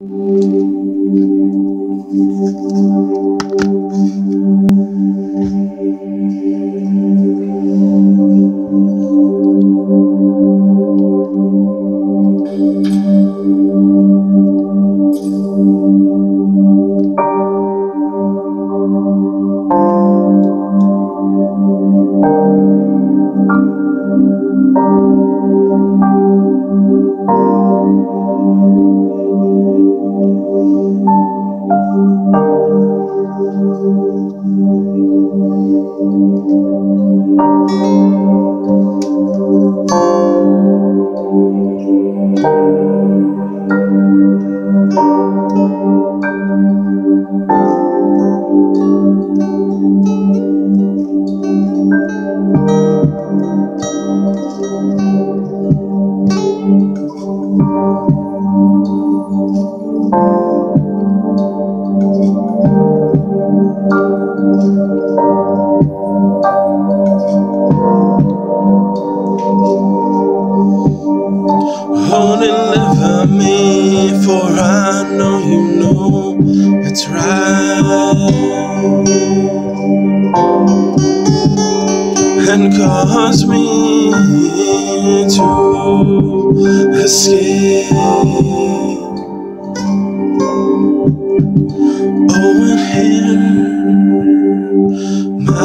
Thank you. Thank you. Oh, deliver me, for I know you know it's right. And cause me to escape.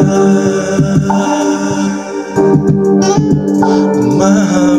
My, my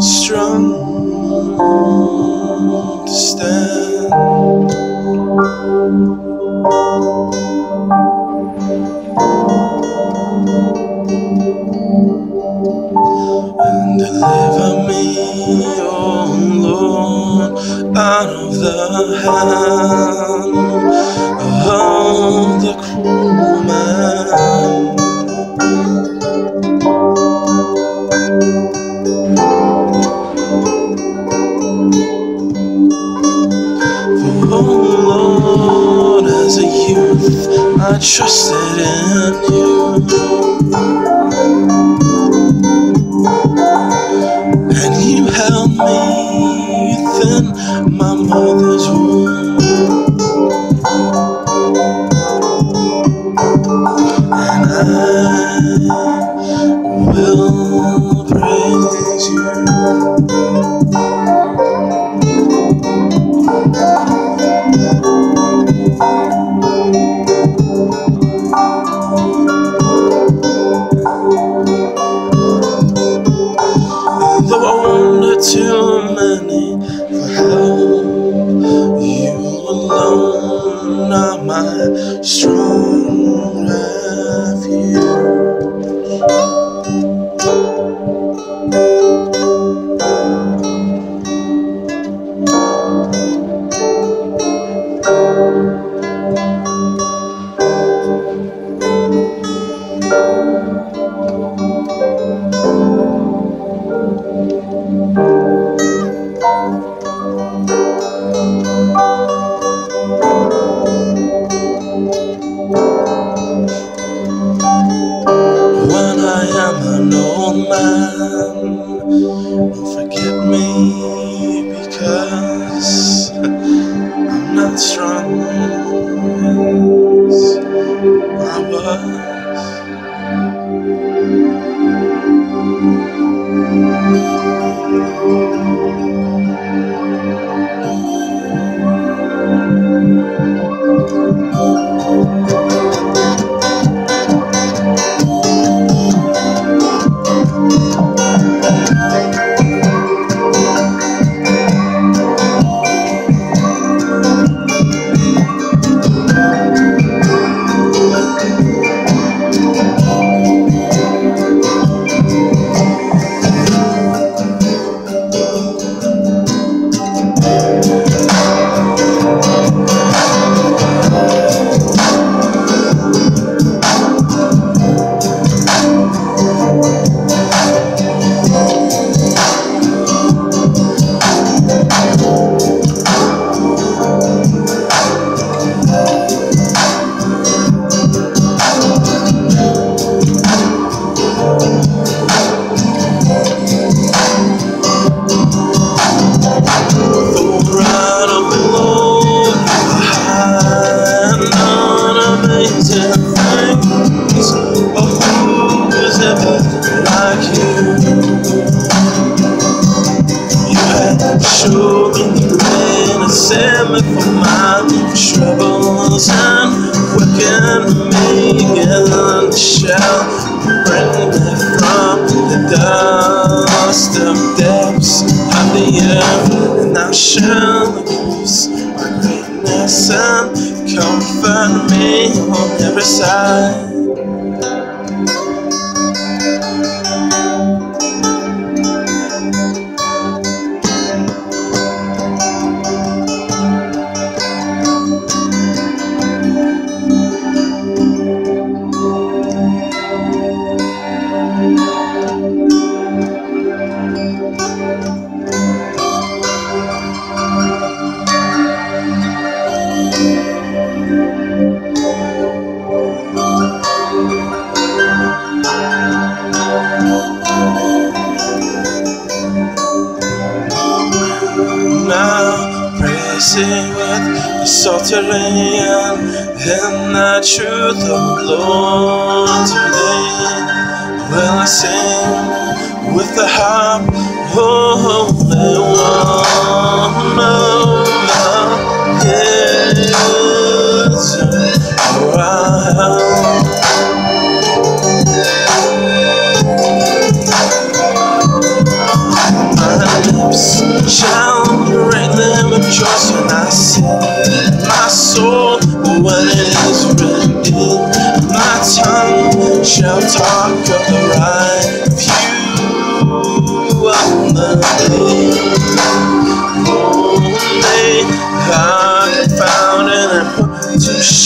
strong to stand. and deliver me, hand of the cruel man. For oh Lord, as a youth, I trusted in you. Within my strong for my troubles and quicken me in the. Bring me from the dust of depths of the earth, and I shall use my greatness and comfort me on every side. Praising with the Psalterian and the truth of Lord today will I sing with the harp holy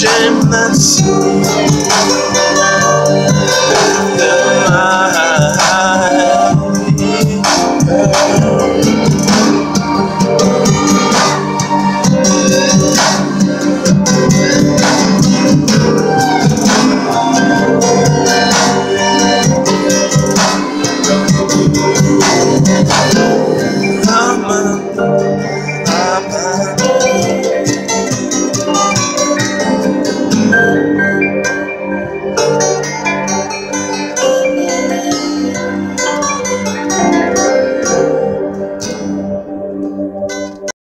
put